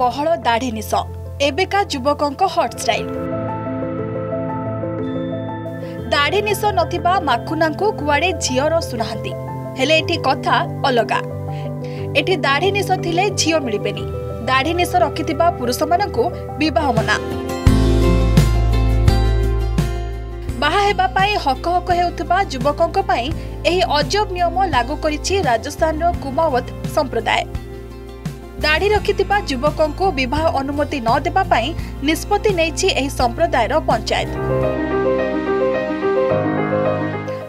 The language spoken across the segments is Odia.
ବହଳ ଦାଢ଼ି ନିଶ। ଏବେକା ଯୁବକଙ୍କ ହଟ୍ ଷ୍ଟାଇଲ୍ ଦାଢ଼ି ନିଶ ନଥିବା ମାଖୁନାଙ୍କୁ କୁଆଡ଼େ ଝିଅର ଶୁନାହାନ୍ତି ହେଲେ ଏଠି କଥା ଅଲଗା। ଏଠି ଦାଢ଼ି ନିଶ ଥିଲେ ଝିଅ ମିଳିବେନି। ଦାଢ଼ି ନିଶ ରଖିଥିବା ପୁରୁଷମାନଙ୍କୁ ବିବାହ ମନା। ବାହା ହେବା ପାଇଁ ହକ ହକ ହେଉଥିବା ଯୁବକଙ୍କ ପାଇଁ ଏହି ଅଜବ ନିୟମ ଲାଗୁ କରିଛି ରାଜସ୍ଥାନର କୁମାୱତ ସମ୍ପ୍ରଦାୟ। ଦାଢ଼ି ରଖିଥିବା ଯୁବକଙ୍କୁ ବିବାହ ଅନୁମତି ନ ଦେବା ପାଇଁ ନିଷ୍ପତ୍ତି ନେଇଛି ଏହି ସମ୍ପ୍ରଦାୟର ପଞ୍ଚାୟତ।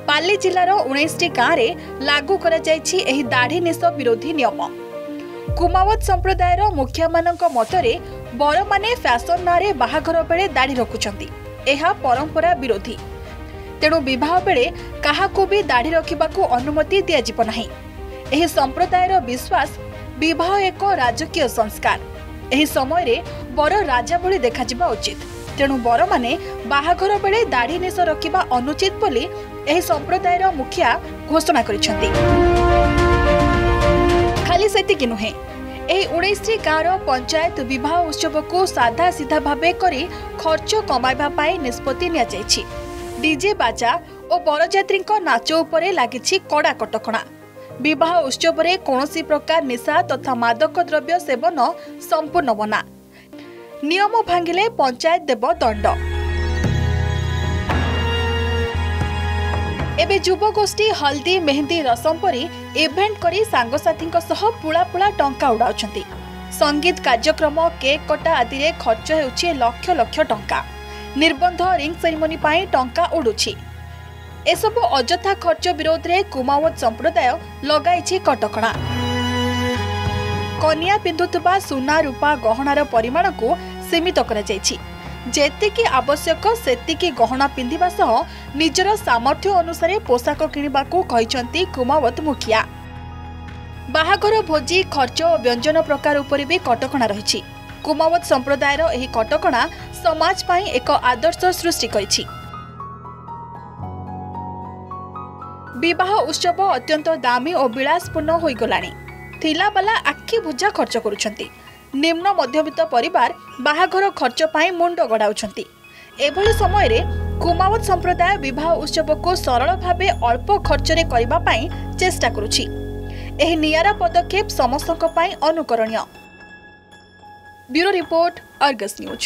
ପାଲି ଜିଲ୍ଲାର ଉଣେଇଶଟି ଗାଁରେ ଲାଗୁ କରାଯାଇଛି ଏହି ଦାଢ଼ି ନିଶ ବିରୋଧୀ ନିୟମ। କୁମାୱତ ସମ୍ପ୍ରଦାୟର ମୁଖିଆମାନଙ୍କ ମତରେ ବରମାନେ ଫ୍ୟାସନ ନାଁରେ ବାହାଘର ବେଳେ ଦାଢ଼ି ରଖୁଛନ୍ତି। ଏହା ପରମ୍ପରା ବିରୋଧୀ। ତେଣୁ ବିବାହ ବେଳେ କାହାକୁ ବି ଦାଢ଼ି ରଖିବାକୁ ଅନୁମତି ଦିଆଯିବ ନାହିଁ। ଏହି ସମ୍ପ୍ରଦାୟର ବିଶ୍ୱାସ ବିବାହ ଏକ ରାଜକୀୟ ସଂସ୍କାର। ଏହି ସମୟରେ ବର ରାଜା ଭଳି ଦେଖାଯିବା ଉଚିତ। ତେଣୁ ବରମାନେ ବାହାଘର ବେଳେ ଦାଢ଼ି ନିଶ ରଖିବା ଅନୁଚିତ ବୋଲି ଏହି ସମ୍ପ୍ରଦାୟର ମୁଖିଆ ଘୋଷଣା କରିଛନ୍ତି। ଖାଲି ସେତିକି ନୁହେଁ ଏହି ଉଣେଇଶଟି ଗାଁର ପଞ୍ଚାୟତ ବିବାହ ଉତ୍ସବକୁ ସାଧା ସିଧା ଭାବେ କରି ଖର୍ଚ୍ଚ କମାଇବା ପାଇଁ ନିଷ୍ପତ୍ତି ନିଆଯାଇଛି। ଡିଜେ ବାଜା ଓ ବରଯାତ୍ରୀଙ୍କ ନାଚ ଉପରେ ଲାଗିଛି କଡ଼ା କଟକଣା। ବିବାହ ଉତ୍ସବରେ କୌଣସି ପ୍ରକାର ନିଶା ତଥା ମାଦକ ଦ୍ରବ୍ୟ ସେବନ ସମ୍ପୂର୍ଣ୍ଣ ମନା ନିୟମ ଭାଙ୍ଗିଲେ ପଞ୍ଚାୟତ ଦେବ ଦଣ୍ଡ। ଏବେ ଯୁବଗୋଷ୍ଠୀ ହଳଦୀ ମେହେନ୍ଦୀ ରସମ ପରି ଇଭେଣ୍ଟ କରି ସାଙ୍ଗସାଥୀଙ୍କ ସହ ପୁଳା ପୁଳା ଟଙ୍କା ଉଡ଼ାଉଛନ୍ତି। ସଙ୍ଗୀତ କାର୍ଯ୍ୟକ୍ରମ କେକ୍ କଟା ଆଦିରେ ଖର୍ଚ୍ଚ ହେଉଛି ଲକ୍ଷ ଲକ୍ଷ ଟଙ୍କା। ନିର୍ବନ୍ଧ ରିଙ୍ଗ ସେରିମନି ପାଇଁ ଟଙ୍କା ଉଡୁଛି। ଏସବୁ ଅଯଥା ଖର୍ଚ୍ଚ ବିରୋଧରେ କୁମାୱତ ସମ୍ପ୍ରଦାୟ ଲଗାଇଛି କଟକଣା। କନିଆ ପିନ୍ଧୁଥିବା ସୁନା ରୂପା ଗହଣାର ପରିମାଣକୁ ସୀମିତ କରାଯାଇଛି। ଯେତିକି ଆବଶ୍ୟକ ସେତିକି ଗହଣା ପିନ୍ଧିବା ସହ ନିଜର ସାମର୍ଥ୍ୟ ଅନୁସାରେ ପୋଷାକ କିଣିବାକୁ କହିଛନ୍ତି କୁମାୱତ ମୁଖିଆ। ବାହାଘର ଭୋଜି ଖର୍ଚ୍ଚ ଓ ବ୍ୟଞ୍ଜନ ପ୍ରକାର ଉପରେ ବି କଟକଣା ରହିଛି। କୁମାୱତ ସମ୍ପ୍ରଦାୟର ଏହି କଟକଣା ସମାଜ ପାଇଁ ଏକ ଆଦର୍ଶ ସୃଷ୍ଟି କରିଛି। ବିବାହ ଉତ୍ସବ ଅତ୍ୟନ୍ତ ଦାମୀ ଓ ବିଳାସପୂର୍ଣ୍ଣ ହୋଇଗଲାଣି। ଥିଲାବାଲା ଆଖି ବୁଝା ଖର୍ଚ୍ଚ କରୁଛନ୍ତି। ନିମ୍ନ ମଧ୍ୟବିତ୍ତ ପରିବାର ବାହାଘର ଖର୍ଚ୍ଚ ପାଇଁ ମୁଣ୍ଡ ଗଡ଼ାଉଛନ୍ତି। ଏଭଳି ସମୟରେ କୁମାୱତ ସମ୍ପ୍ରଦାୟ ବିବାହ ଉତ୍ସବକୁ ସରଳ ଭାବେ ଅଳ୍ପ ଖର୍ଚ୍ଚରେ କରିବା ପାଇଁ ଚେଷ୍ଟା କରୁଛି। ଏହି ନିଆରା ପଦକ୍ଷେପ ସମସ୍ତଙ୍କ ପାଇଁ ଅନୁକରଣୀୟ। Bureau report Argus news.